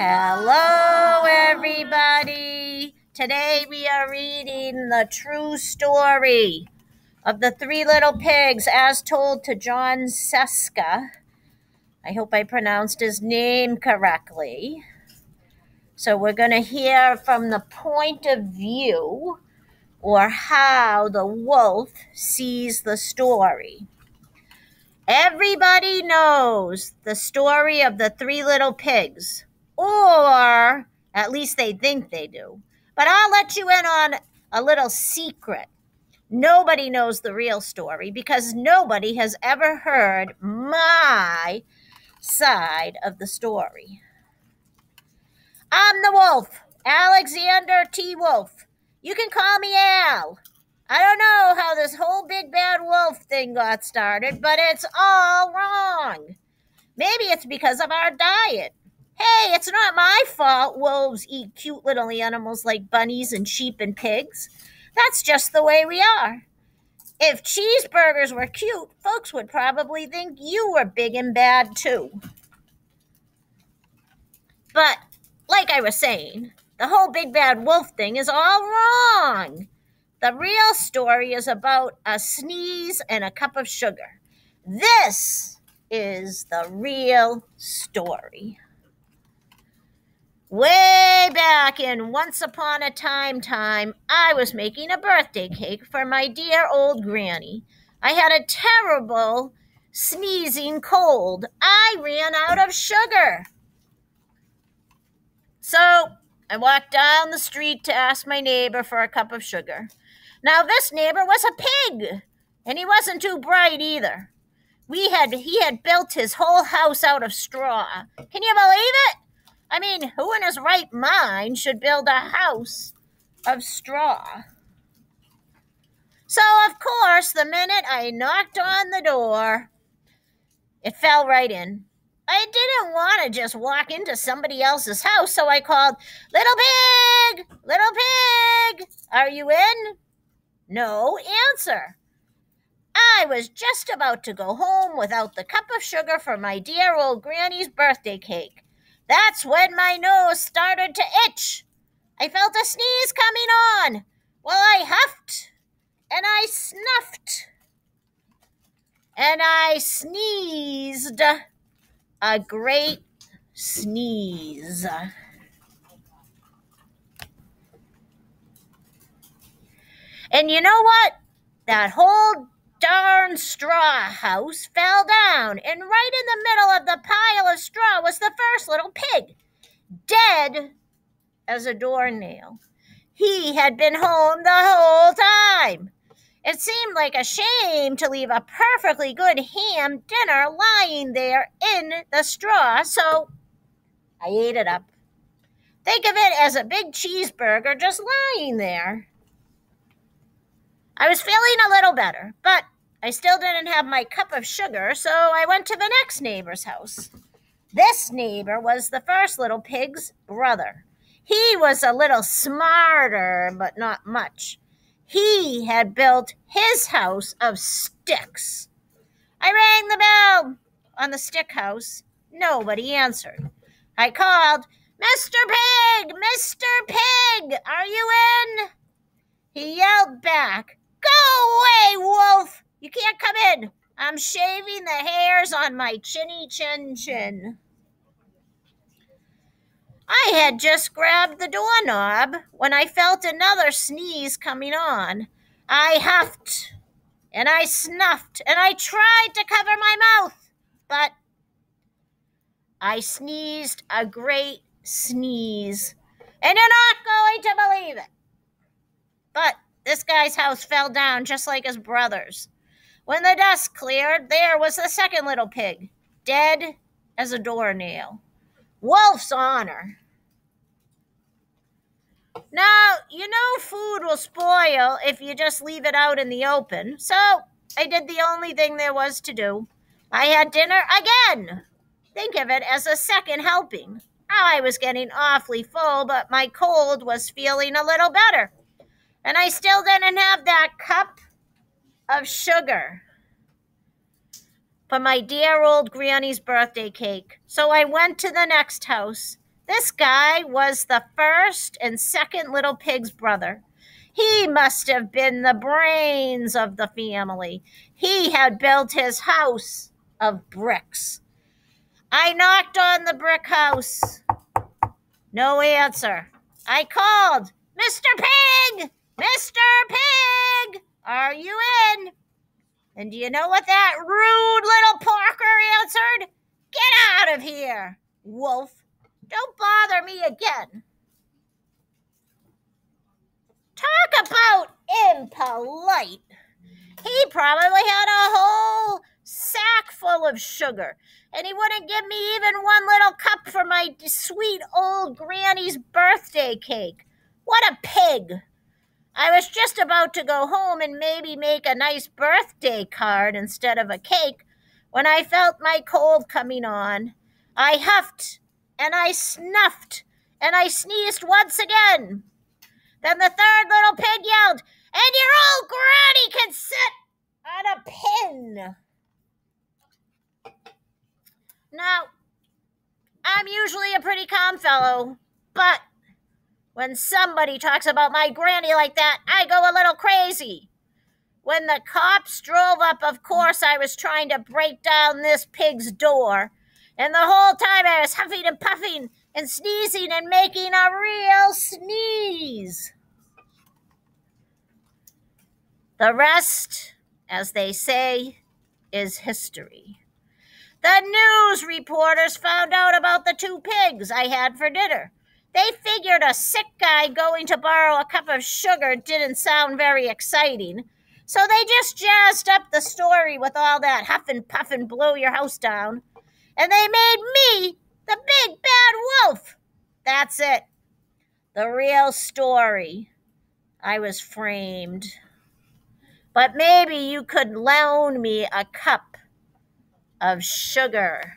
Hello, everybody. Today we are reading the true story of the three little pigs as told to Jon Scieszka. I hope I pronounced his name correctly. So we're going to hear from the point of view or how the wolf sees the story. Everybody knows the story of the three little pigs or at least they think they do. But I'll let you in on a little secret. Nobody knows the real story because nobody has ever heard my side of the story. I'm the wolf, Alexander T. Wolf. You can call me Al. I don't know how this whole big bad wolf thing got started, but it's all wrong. Maybe it's because of our diet. Hey, it's not my fault wolves eat cute little animals like bunnies and sheep and pigs. That's just the way we are. If cheeseburgers were cute, folks would probably think you were big and bad too. But, like I was saying, the whole big bad wolf thing is all wrong. The real story is about a sneeze and a cup of sugar. This is the real story. Way back in Once Upon a Time time, I was making a birthday cake for my dear old granny. I had a terrible sneezing cold. I ran out of sugar. So I walked down the street to ask my neighbor for a cup of sugar. Now, this neighbor was a pig, and he wasn't too bright either. We had he had built his whole house out of straw. Can you believe it? I mean, who in his right mind should build a house of straw? So, of course, the minute I knocked on the door, it fell right in. I didn't want to just walk into somebody else's house, so I called, Little pig! Little pig! Are you in? No answer. I was just about to go home without the cup of sugar for my dear old granny's birthday cake. That's when my nose started to itch. I felt a sneeze coming on. Well, I huffed and I snuffed and I sneezed a great sneeze. And you know what? That whole darn straw house fell down, and right in the middle of the pile of straw was the first little pig, dead as a doornail. He had been home the whole time. It seemed like a shame to leave a perfectly good ham dinner lying there in the straw, so I ate it up. Think of it as a big cheeseburger just lying there. I was feeling a little better, but I still didn't have my cup of sugar, so I went to the next neighbor's house. This neighbor was the first little pig's brother. He was a little smarter, but not much. He had built his house of sticks. I rang the bell on the stick house. Nobody answered. I called, Mr. Pig, Mr. Pig, are you in? He yelled back! You can't come in. I'm shaving the hairs on my chinny chin chin. I had just grabbed the doorknob when I felt another sneeze coming on. I huffed and I snuffed and I tried to cover my mouth, but I sneezed a great sneeze. And you're not going to believe it. But this guy's house fell down just like his brother's. When the dust cleared, there was the second little pig, dead as a doornail. Wolf's honor. Now, you know food will spoil if you just leave it out in the open, so I did the only thing there was to do. I had dinner again. Think of it as a second helping. I was getting awfully full, but my cold was feeling a little better. And I still didn't have that cup of sugar for my dear old granny's birthday cake. So I went to the next house. This guy was the first and second little pig's brother. He must have been the brains of the family. He had built his house of bricks. I knocked on the brick house. No answer. I called, Mr. Pig! Mr. Pig! Are you in? And do you know what that rude little porker answered? Get out of here, wolf. Don't bother me again. Talk about impolite. He probably had a whole sack full of sugar, and he wouldn't give me even one little cup for my sweet old granny's birthday cake. What a pig! I was just about to go home and maybe make a nice birthday card instead of a cake when I felt my cold coming on. I huffed and I snuffed and I sneezed once again. Then the third little pig yelled, And your old granny can sit on a pin. Now, I'm usually a pretty calm fellow, but when somebody talks about my granny like that, I go a little crazy. When the cops drove up, of course, I was trying to break down this pig's door. And the whole time I was huffing and puffing and sneezing and making a real sneeze. The rest, as they say, is history. The news reporters found out about the two pigs I had for dinner. They figured a sick guy going to borrow a cup of sugar didn't sound very exciting. So they just jazzed up the story with all that huff and puff and blow your house down. And they made me the big bad wolf. That's it. The real story. I was framed. But maybe you could loan me a cup of sugar.